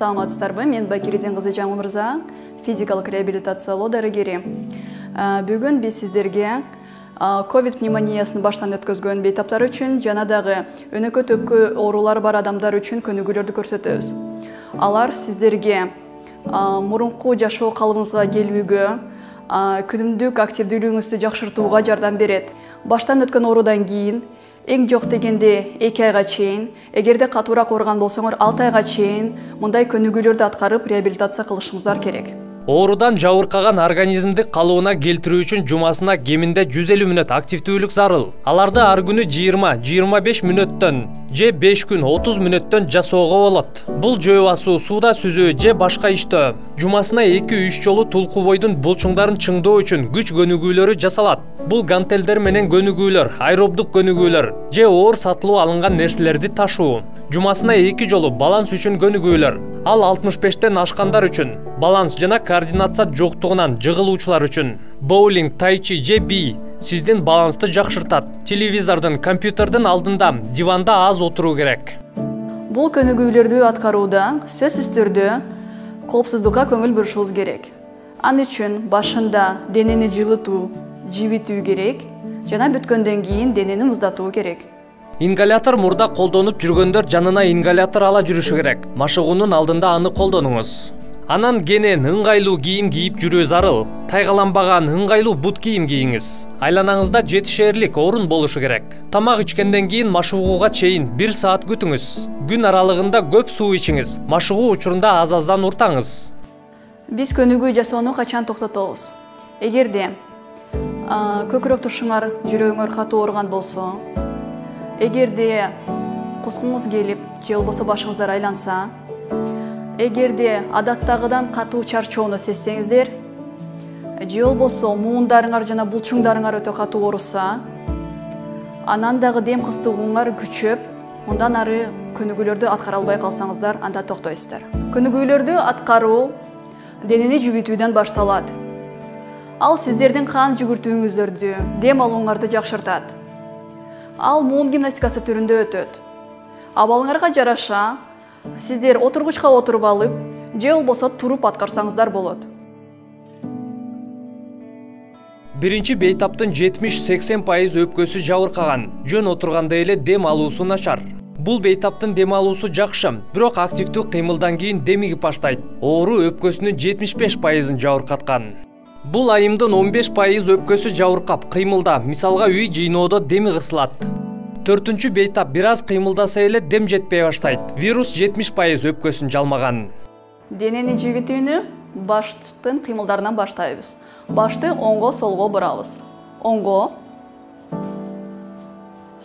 саламатсыздарбы мен бакиридин кызы жаңыл мырза физикалык реабилитациялоо дарыгери бүгүн биз сиздерге ковид пневмониясын баштан өткөзгөн бейтаптар үчүн жана дагы өнөкөт өпкө оорулары бар адамдар үчүн көнүгүүлөрдү көрсөтөбүз алар сиздерге мурунку жашоо калыбыңызга келүүгө күнүмдүк активдүүлүгүңүздү жакшыртууга жардам берет баштан өткөн оорудан кийин эң жок дегенде эки айга чейин эгерде катуураак ооруган болсоңор алты айга чейин мындай көнүгүүлөрдү аткарып реабилитация кылышыңыздар керек оорудан жабыркаган организмди калыбына келтирүү үчүн жумасына кеминде жүз элүү мүнөт активдүүлүк зарыл. Аларды ар күнү жыйырма жыйырма беш мүнөттөн же беш күн отуз мүнөттөн жасоого болот. Бул жөө басуу сууда сүзүү же башка иштөө. Жумасына эки үч жолу тулку бойдун булчуңдарын чыңдоо үчүн күч көнүгүүлөрү жасалат. Бул гантелдер менен көнүгүүлөр аэробдук көнүгүүлөр же оор сатылуу алынган нерселерди ташуу. Жумасына эки жолу баланс үчүн көнүгүүлөр ал алтымыш бештен ашкандар үчүн баланс жана координация жоктугунан жыгылуучулар үчүн. Боулинг тайчи же би сиздин балансты жакшыртат. Телевизордун компьютердин алдында диванда аз отуруу керек. Бул көнүгүүлөрдү аткарууда сөзсүз түрдө коопсуздукка көңүл бурушубуз керек. Ал үчүн башында денени жылытуу жибитүү керек жана бүткөндөн кийин денени муздатуу керек ингалятор мурда колдонуп жүргөндөр жанына ингалятор ала жүрүшү керек. Машыгуунун алдында аны колдонуңуз. Анан кенен ыңгайлуу кийим кийип жүрүү зарыл. Тайгаланбаган ыңгайлуу бут кийим кийиңиз. Айланаңызда жетишээрлик орун болушу керек. Тамак ичкенден кийин машыгууга чейин бир саат күтүңүз. Күн аралыгында көп суу ичиңиз. Машыгуу учурунда аз аздан уртаңыз. Биз көнүгүү жасоону качан токтотобуз? Эгерде көкүрөк тушуңар жүрөгүңөр катуу ооруган болсо эгерде кускуңуз келип же болбосо башыңыздар айланса эгерде адаттагыдан катуу чарчоону сезсеңиздер же болбосо муундарыңар жана булчуңдарыңар өтө катуу ооруса анан дагы дем кыстыгууңар күчөп мындан ары көнүгүүлөрдү аткара албай калсаңыздар анда токтойсуздар көнүгүүлөрдү аткаруу денени жүбүтүүдөн башталат. Ал сиздердин кан жүгүртүүңүздөрдү дем алууңарды жакшыртат ал муун гимнастикасы түрүндө өтөт. Абалыңарга жараша сиздер отургучка отуруп алып же болбосо туруп аткарсаңыздар болот. Биринчи бейтаптын жетимиш сексен пайыз өпкөсү жабыркаган жөн отурганда эле дем алуусу начар. Бул бейтаптын дем алуусу жакшы бирок активдүү кыймылдан кийин демигип баштайт. Оору өпкөсүнүн жетимиш беш пайызын жабыркаткан бул айымдын он беш пайыз өпкөсү жабыркап кыймылда мисалга үй жыйноодо деми кысылат төртүнчү бейтап бир аз кыймылдаса эле дем жетпей баштайт. Вирус жетимиш пайыз өпкөсүн жалмаган. Денени жибитүүнү баштын кыймылдарынан баштайбыз. Башты оңго солго бурабыз. Оңго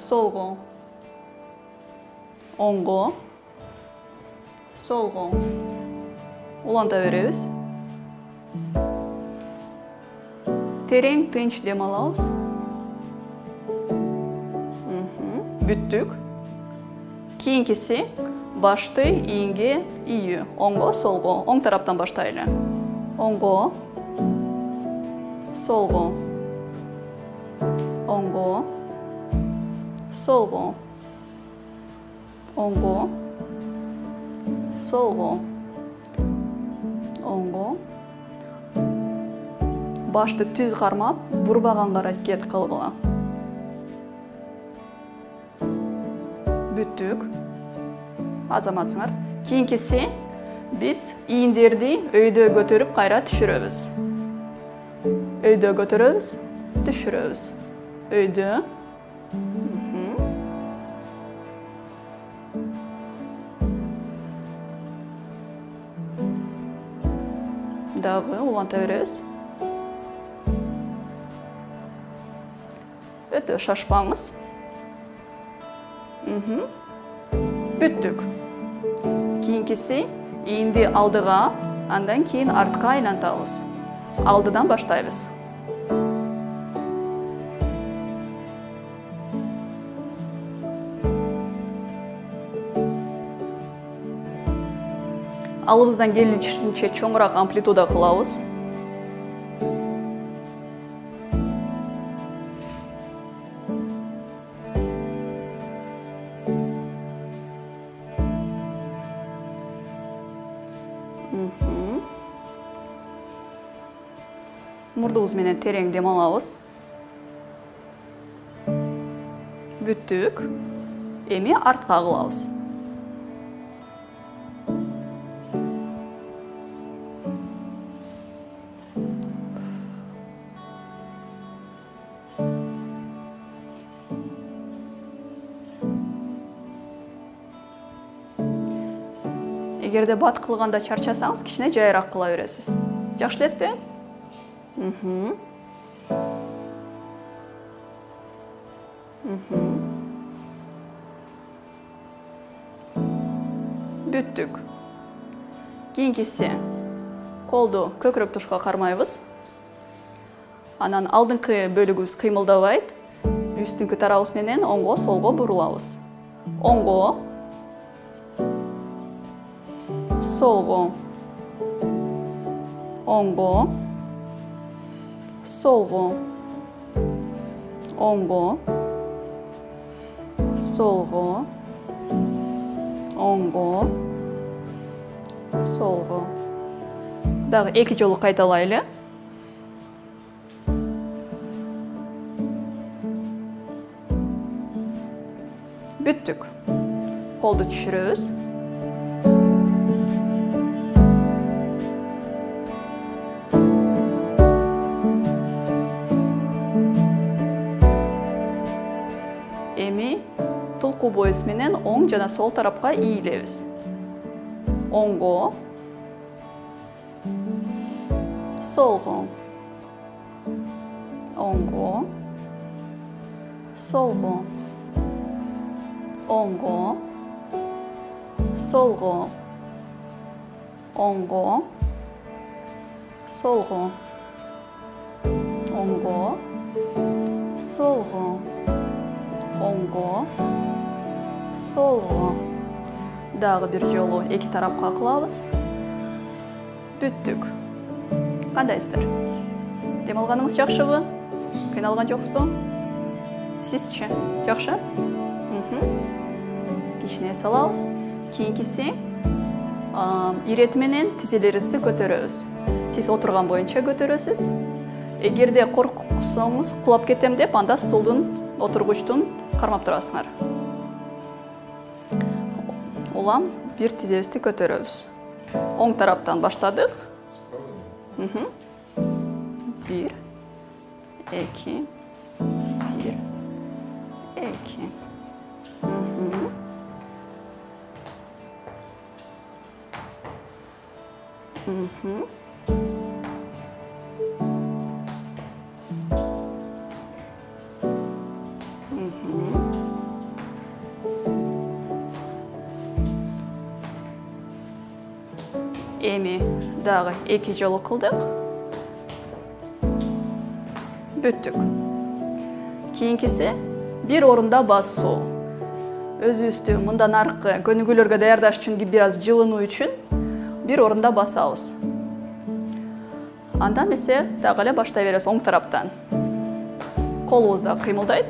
солго оңго солго. Уланта беребиз терең тынч дем алабыз бүттүк кийинкиси башты ийинге ийүү оңго солго оң тараптан баштайлы оңго солго оңго солго оңго солго оңго башты түз кармап бурбаган аракет кылгыла бүттүк. Азаматсыңар кийинкиси биз ийиндерди өйдө көтөрүп кайра түшүрөбүз. Өйдө көтөрөбүз түшүрөбүз. Өйдө. Дагы уланта беребиз. Өтө шашпаңыз бүттүк кийинкиси ийинди алдыга андан кийин артка айлантабыз алдыдан баштайбыз алыбыздан келишинче чоңураак амплитуда кылабыз мурдубуз менен терең дем алабыз бүттүк эми артка кылабыз эгерде бат кылганда чарчасаңыз кичине жайыраак кыла бересиз жакшы элеспи бүттүк кийинкиси колду көкүрөк тушка кармайбыз анан алдыңкы бөлүгүбүз кыймылдабайт үстүңкү тарабыбыз менен оңго солго бурулабыз оңго солго оңго солго оңго солго оңго солго дагы эки жолу кайталайлы бүттүк колду түшүрөбүз толку боюс менен оң жана сол тарапка ийилебиз оңго солго оңго солго оңго солго оңго солго оңго солго оңго солго дагы бир жолу эки тарапка кылабыз бүттүк кандайсыздар дем алганыңыз жакшыбы кыйналган жоксузбу сизчи жакшы кичине эс алабыз кийинкиси ирети менен тизелериңизди көтөрөбүз сиз отурган боюнча көтөрөсүз эгерде корксоңуз кулап кетем деп анда стулдун отургучтун кармап турасыңар улам бир тизебизди көтөрөбүз оң тараптан баштадык бир эки бир эки Эми дагы эки жолу кылдык бүттүк кийинкиси бир орунда басуу өзүбүздү мындан аркы көнүгүүлөргө даярдаш үчүн бир аз жылынуу үчүн бир орунда басабыз андан эмесе дагы эле баштай беребиз оң тараптан колубуз да кыймылдайт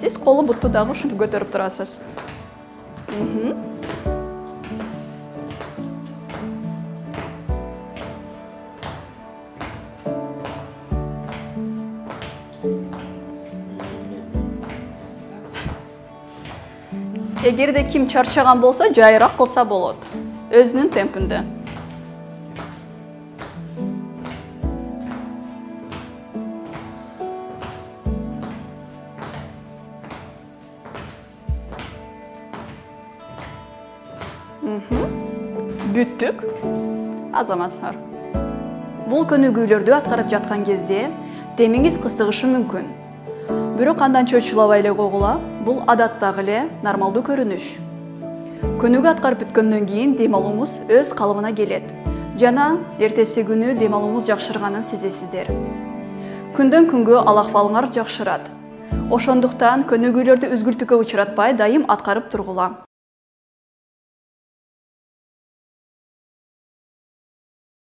сиз бутту дагы ушинтип көтөрүп турасыз эгерде ким чарчаган болсо жайыраак кылса болот өзүнүн темпинде бүттүк азаматсыңар бул көнүгүүлөрдү аткарып жаткан кезде демиңиз кыстыгышы мүмкүн бирок андан чочулабай эле койгула бул адаттагы эле нормалдуу көрүнүш көнүгүү аткарып бүткөндөн кийин дем алууңуз өз калыбына келет жана эртеси күнү дем алууңуз жакшырганын сезесиздер күндөн күнгө ал акыбалыңар жакшырат ошондуктан көнүгүүлөрдү үзгүлтүккө учуратпай дайым аткарып тургула